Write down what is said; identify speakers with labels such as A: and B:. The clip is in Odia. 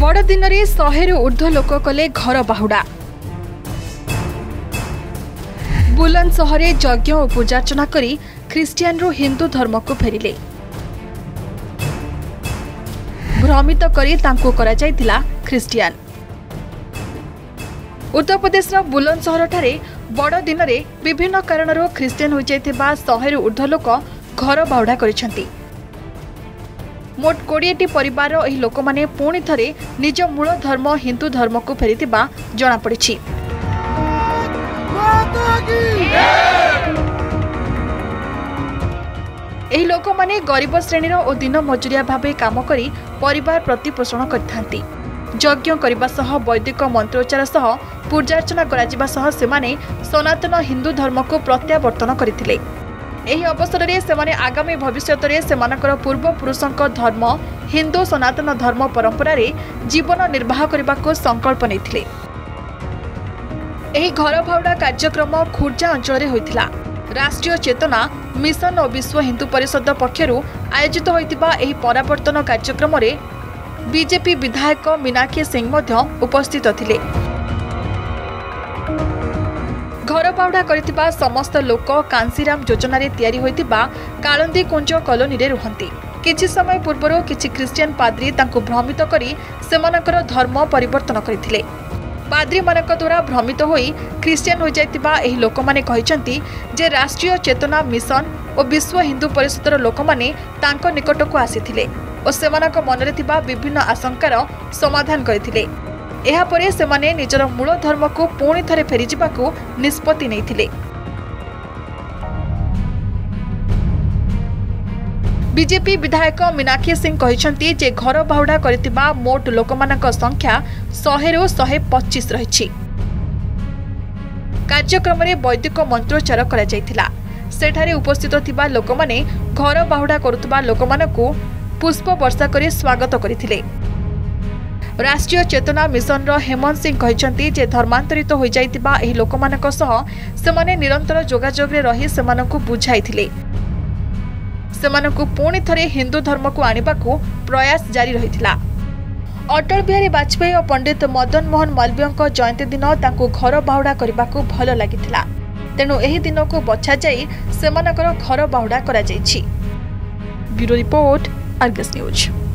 A: ବଡ଼ଦିନରେ ଶହେରୁ ଉର୍ଦ୍ଧ୍ୱ ଲୋକ କଲେ ଘର ବାହୁଡ଼ା। ବୁଲନ୍ଦସହରରେ ଯଜ୍ଞ ଓ ପୂଜାର୍ଚ୍ଚନା କରି ଖ୍ରୀଷ୍ଟିଆନରୁ ହିନ୍ଦୁ ଧର୍ମକୁ ଫେରିଲେ। ଭ୍ରମିତ କରି ତାଙ୍କୁ କରାଯାଇଥିଲା ଖ୍ରୀଷ୍ଟିଆନ। ଉତ୍ତରପ୍ରଦେଶର ବୁଲନ୍ଦସହରଠାରେ ବଡ଼ଦିନରେ ବିଭିନ୍ନ କାରଣରୁ ଖ୍ରୀଷ୍ଟିଆନ ହୋଇଯାଇଥିବା ଶହେରୁ ଉର୍ଦ୍ଧ୍ୱ ଲୋକ ଘର ବାହୁଡ଼ା କରିଛନ୍ତି। ମୋଟ କୋଡ଼ିଏଟି ପରିବାରର ଏହି ଲୋକମାନେ ପୁଣି ଥରେ ନିଜ ମୂଳ ଧର୍ମ ହିନ୍ଦୁ ଧର୍ମକୁ ଫେରିଥିବା ଜଣାପଡ଼ିଛି। ଏହି ଲୋକମାନେ ଗରିବ ଶ୍ରେଣୀର ଓ ଦିନ ମଜୁରିଆ ଭାବେ କାମ କରି ପରିବାର ପ୍ରତିପୋଷଣ କରିଥାନ୍ତି। ଯଜ୍ଞ କରିବା ସହ ବୈଦିକ ମନ୍ତ୍ରୋଚ୍ଚାର ସହ ପୂଜାର୍ଚ୍ଚନା କରାଯିବା ସହ ସେମାନେ ସନାତନ ହିନ୍ଦୁ ଧର୍ମକୁ ପ୍ରତ୍ୟାବର୍ତ୍ତନ କରିଥିଲେ। ଏହି ଅବସରରେ ସେମାନେ ଆଗାମୀ ଭବିଷ୍ୟତରେ ସେମାନଙ୍କର ପୂର୍ବପୁରୁଷଙ୍କ ଧର୍ମ ହିନ୍ଦୁ ସନାତନ ଧର୍ମ ପରମ୍ପରାରେ ଜୀବନ ନିର୍ବାହ କରିବାକୁ ସଂକଳ୍ପ ନେଇଥିଲେ। ଏହି ଘର ଭାଉଡ଼ା କାର୍ଯ୍ୟକ୍ରମ ଖୁର୍ଜା ଅଞ୍ଚଳରେ ହୋଇଥିଲା। ରାଷ୍ଟ୍ରୀୟ ଚେତନା ମିଶନ ଓ ବିଶ୍ୱ ହିନ୍ଦୁ ପରିଷଦ ପକ୍ଷରୁ ଆୟୋଜିତ ହୋଇଥିବା ଏହି ପରାବର୍ତ୍ତନ କାର୍ଯ୍ୟକ୍ରମରେ ବିଜେପି ବିଧାୟକ ମୀନାକ୍ଷୀ ସିଂ ମଧ୍ୟ ଉପସ୍ଥିତ ଥିଲେ। ବାହୁଡ଼ା କରିଥିବା ସମସ୍ତ ଲୋକ କାଞ୍ଚିରାମ ଯୋଜନାରେ ତିଆରି ହୋଇଥିବା କାଳନ୍ଦୀ କୁଞ୍ଜ କଲୋନୀରେ ରୁହନ୍ତି। କିଛି ସମୟ ପୂର୍ବରୁ କିଛି ଖ୍ରୀଷ୍ଟିଆନ ପାଦ୍ରୀ ତାଙ୍କୁ ଭ୍ରମିତ କରି ସେମାନଙ୍କର ଧର୍ମ ପରିବର୍ତ୍ତନ କରିଥିଲେ। ପାଦ୍ରୀମାନଙ୍କ ଦ୍ୱାରା ଭ୍ରମିତ ହୋଇ ଖ୍ରୀଷ୍ଟିଆନ ହୋଇଯାଇଥିବା ଏହି ଲୋକମାନେ କହିଛନ୍ତି ଯେ ରାଷ୍ଟ୍ରୀୟ ଚେତନା ମିଶନ ଓ ବିଶ୍ୱ ହିନ୍ଦୁ ପରିଷଦର ଲୋକମାନେ ତାଙ୍କ ନିକଟକୁ ଆସିଥିଲେ ଓ ସେମାନଙ୍କ ମନରେ ଥିବା ବିଭିନ୍ନ ଆଶଙ୍କାର ସମାଧାନ କରିଥିଲେ। ଏହାପରେ ସେମାନେ ନିଜର ମୂଳ ଧର୍ମକୁ ପୁଣି ଥରେ ଫେରିଯିବାକୁ ନିଷ୍ପତ୍ତି ନେଇଥିଲେ। ବିଜେପି ବିଧାୟକ ମୀନାକ୍ଷୀ ସିଂ କହିଛନ୍ତି ଯେ ଘର ବାହୁଡ଼ା କରିଥିବା ମୋଟ ଲୋକମାନଙ୍କ ସଂଖ୍ୟା ଶହେରୁ ଶହେ ପଚିଶ ରହିଛି। କାର୍ଯ୍ୟକ୍ରମରେ ବୈଦିକ ମନ୍ତ୍ରୋଚ୍ଚାର କରାଯାଇଥିଲା। ସେଠାରେ ଉପସ୍ଥିତ ଥିବା ଲୋକମାନେ ଘର ବାହୁଡ଼ା କରୁଥିବା ଲୋକମାନଙ୍କୁ ପୁଷ୍ପ ବର୍ଷା କରି ସ୍ୱାଗତ କରିଥିଲେ। ରାଷ୍ଟ୍ରୀୟ ଚେତନା ମିଶନର ହେମନ୍ତ ସିଂ କହିଛନ୍ତି ଯେ ଧର୍ମାନ୍ତରିତ ହୋଇଯାଇଥିବା ଏହି ଲୋକମାନଙ୍କ ସହ ସେମାନେ ନିରନ୍ତର ଯୋଗାଯୋଗରେ ରହି ସେମାନଙ୍କୁ ବୁଝାଇଥିଲେ ସେମାନଙ୍କୁ ପୁଣି ଥରେ ହିନ୍ଦୁ ଧର୍ମକୁ ଆଣିବାକୁ ପ୍ରୟାସ ଜାରି ରହିଥିଲା ଅଟଳ ବିହାରୀ ବାଜପେୟୀ ଓ ପଣ୍ଡିତ ମଦନ ମୋହନ ମାଲବୀୟଙ୍କ ଜୟନ୍ତୀ ଦିନ ତାଙ୍କୁ ଘର ବାହୁଡ଼ା କରିବାକୁ ଭଲ ଲାଗିଥିଲା ତେଣୁ ଏହି ଦିନକୁ ବଛାଯାଇ ସେମାନଙ୍କର ଘର ବାହୁଡ଼ା କରାଯାଇଛି ବ୍ୟୁରୋ ରିପୋର୍ଟ ଆର୍ଗସ୍ ନ୍ୟୁଜ୍